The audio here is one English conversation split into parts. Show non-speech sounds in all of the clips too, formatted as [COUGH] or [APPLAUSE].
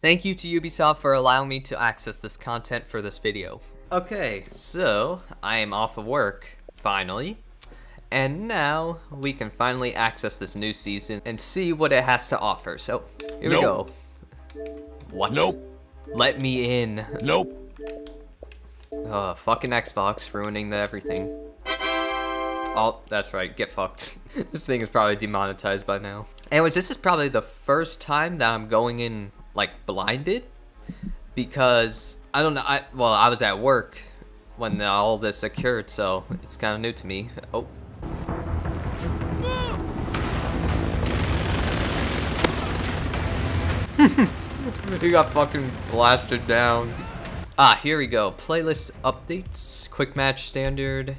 Thank you to Ubisoft for allowing me to access this content for this video. Okay, so I am off of work, finally. And now we can finally access this new season and see what it has to offer. So, here Nope. we go. What? Nope. Let me in. Nope. Uh, fucking Xbox ruining the everything. Oh, that's right. Get fucked. [LAUGHS] this thing is probably demonetized by now. Anyways, this is probably the first time that I'm going in like blinded because I don't know. I well, I was at work when all this occurred, so it's kind of new to me. Oh. [LAUGHS] he got fucking blasted down. Ah, here we go. Playlist updates, quick match standard,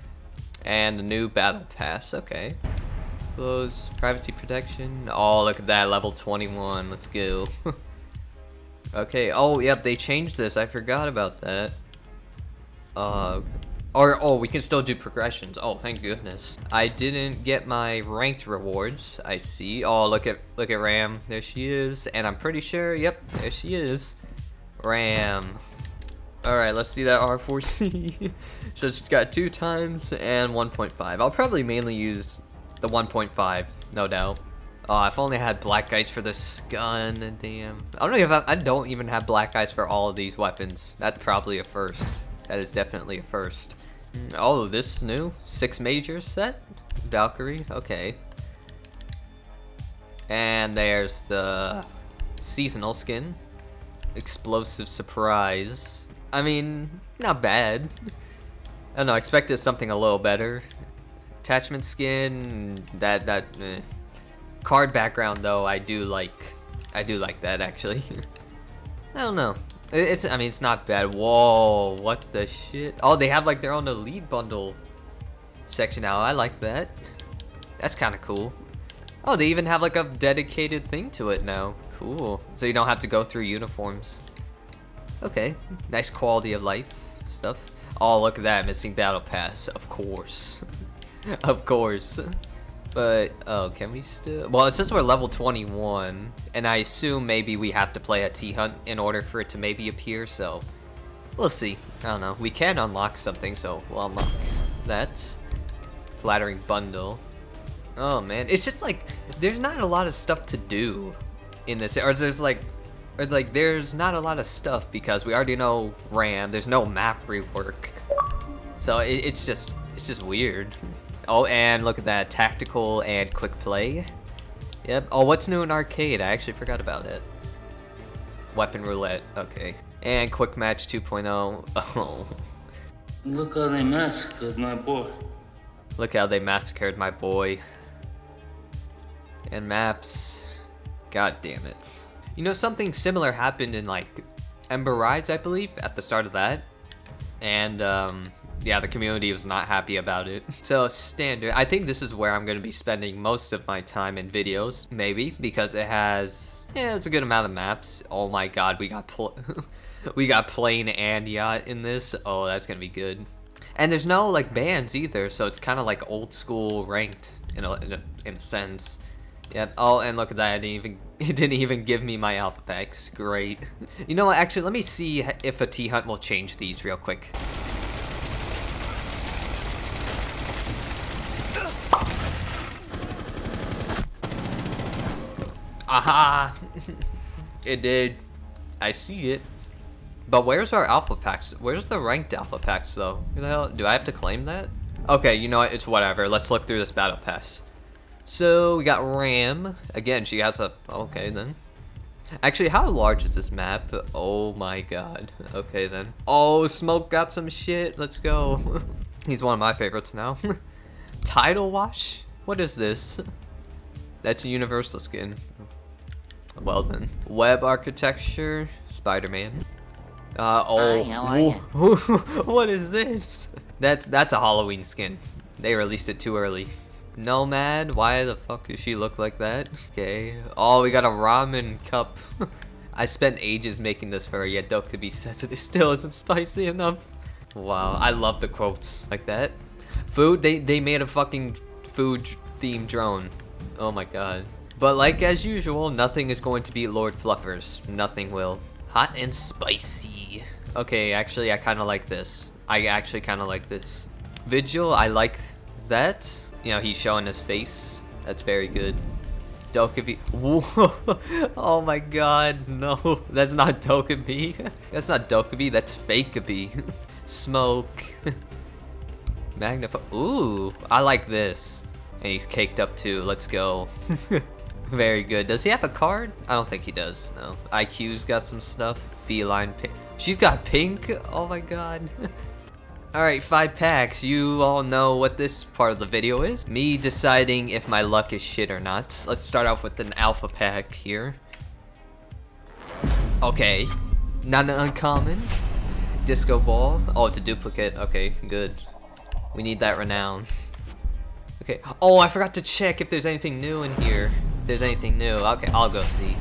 and a new battle pass. Okay. Close privacy protection. Oh, look at that level 21. Let's go. [LAUGHS] okay. Oh, yep. They changed this. I forgot about that. Uh, or oh, we can still do progressions. Oh, thank goodness. I didn't get my ranked rewards. I see. Oh, look at look at Ram. There she is. And I'm pretty sure. Yep, there she is. Ram. Alright, let's see that R4C. [LAUGHS] so she's got two times and 1.5. I'll probably mainly use the 1.5, no doubt. Oh, if only had Black Ice for this gun, damn. I don't know if I, don't even have Black Ice for all of these weapons. That's probably a first. That is definitely a first. Oh, this is new? Six major set? Valkyrie, okay. And there's the seasonal skin. Explosive surprise. I mean, not bad. I don't know, I expected something a little better. Attachment skin, that, that, eh. Card background though, I do like, I do like that actually. [LAUGHS] I don't know. It's, I mean, it's not bad. Whoa, what the shit? Oh, they have like their own elite bundle section now. I like that. That's kind of cool. Oh, they even have like a dedicated thing to it now. Cool. So you don't have to go through uniforms. Okay, nice quality of life stuff. Oh, look at that, missing battle pass. Of course. [LAUGHS] of course. But, oh, can we still? Well, it says we're level 21, and I assume maybe we have to play a T-Hunt in order for it to maybe appear, so we'll see. I don't know. We can unlock something, so we'll unlock that. Flattering bundle. Oh, man. It's just like, there's not a lot of stuff to do in this, or there's like, or like, there's not a lot of stuff because we already know RAM. There's no map rework, so it, it's just, it's just weird. Oh, and look at that, tactical and quick play. Yep. Oh, what's new in arcade? I actually forgot about it. Weapon roulette. Okay. And quick match 2.0. Oh, [LAUGHS] Look how they massacred my boy. look how they massacred my boy. And maps. God damn it. You know, something similar happened in like Ember Rise, I believe, at the start of that. And um, yeah, the community was not happy about it. So standard, I think this is where I'm going to be spending most of my time in videos, maybe, because it has, yeah, it's a good amount of maps. Oh my god, we got [LAUGHS] we got plane and yacht in this. Oh, that's going to be good. And there's no like bands either, so it's kind of like old school ranked in a, in a, in a sense. Yep. Oh, and look at that. I didn't even [LAUGHS] it didn't even give me my alpha packs. Great. [LAUGHS] You know what? Actually, let me see if a T hunt will change these real quick. Aha! it did. I see it. But where's our alpha packs? Where's the ranked alpha packs though? Where the hell? Do I have to claim that? Okay, you know what? It's whatever. Let's look through this battle pass. So we got Ram. Again, she has a. Okay then. Actually, how large is this map? Oh my god. Okay then. Oh, Smoke got some shit. Let's go. [LAUGHS] He's one of my favorites now. [LAUGHS] Tidal Wash? What is this? That's a universal skin. Well then. Web architecture, Spider-Man. Uh oh. Hi, how are ya? [LAUGHS] what is this? That's that's a Halloween skin. They released it too early. Nomad, why the fuck does she look like that? Okay. Oh, we got a ramen cup. [LAUGHS] I spent ages making this for her, yet Dokkaebi says it still isn't spicy enough. Wow, I love the quotes like that. Food, they, they made a fucking food themed drone. Oh my god. But like as usual, nothing is going to beat Lord Fluffers. Nothing will. Hot and spicy. Okay, actually I kind of like this. I actually kind of like this. Vigil, I like that. You know, he's showing his face. That's very good. Dokkaebi. [LAUGHS] oh my god, no. [LAUGHS] That's not Dokkaebi. [LAUGHS] That's not Dokkaebi, that's Fakeabi. Smoke. Magnify. Ooh, I like this. And he's caked up too. Let's go. Very good. Does he have a card? I don't think he does. No. IQ's got some stuff. Feline pink. She's got pink? Oh my god. [LAUGHS] Alright, five packs. You all know what this part of the video is. Me deciding if my luck is shit or not. Let's start off with an alpha pack here. Okay. Not an uncommon. Disco ball. Oh, it's a duplicate. Okay, good. We need that renown. [LAUGHS] Okay. Oh, I forgot to check if there's anything new in here. There's anything new. Okay, I'll go see.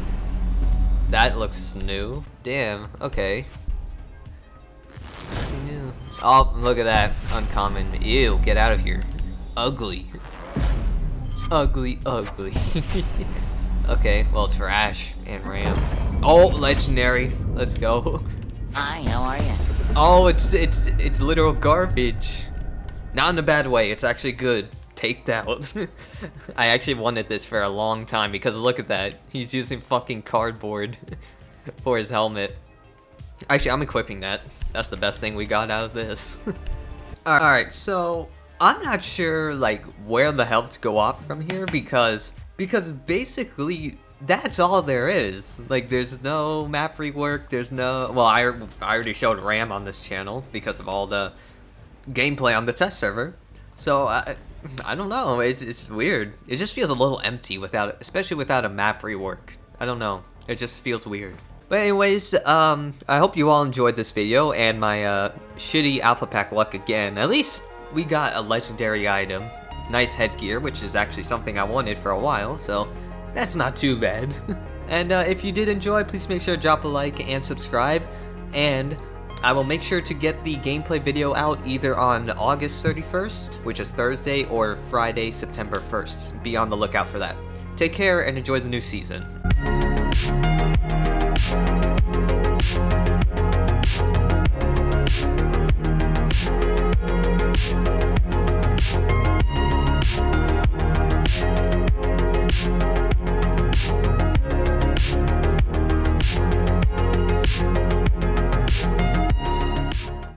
That looks new. Damn. Okay. New. Oh, look at that. Uncommon. Ew, get out of here. Ugly. Ugly, ugly. [LAUGHS] okay, well, it's for Ash and Ram. Oh, legendary. Let's go. Hi, how are you? Oh, it's it's it's literal garbage. Not in a bad way. It's actually good. Taked out. [LAUGHS] I actually wanted this for a long time because look at that. He's using fucking cardboard [LAUGHS] for his helmet. Actually, I'm equipping that. That's the best thing we got out of this. [LAUGHS] Alright, so I'm not sure like where the hell to go off from here because because basically that's all there is. Like there's no map rework, there's no well I, I already showed RAM on this channel because of all the gameplay on the test server. So I I don't know, it's, it's weird. It just feels a little empty without especially without a map rework. I don't know. It just feels weird. But anyways, um, I hope you all enjoyed this video and my uh, shitty Alpha Pack luck again. At least we got a legendary item. Nice headgear, which is actually something I wanted for a while, so that's not too bad. [LAUGHS] and uh, if you did enjoy, please make sure to drop a like and subscribe. And I will make sure to get the gameplay video out either on August 31st, which is Thursday, or Friday, September 1st. Be on the lookout for that. Take care and enjoy the new season.